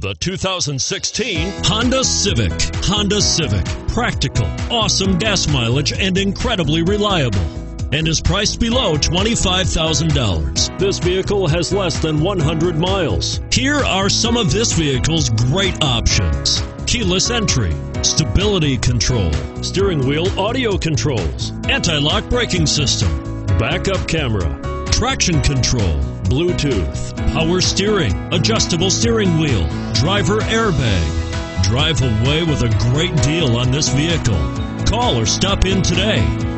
The 2016 Honda Civic. Honda Civic. Practical, awesome gas mileage, and incredibly reliable. And is priced below $25,000. This vehicle has less than 100 miles. Here are some of this vehicle's great options keyless entry, stability control, steering wheel audio controls, anti lock braking system, backup camera, traction control, Bluetooth, power steering, adjustable steering wheel, driver airbag. Drive away with a great deal on this vehicle. Call or stop in today.